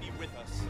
be with us.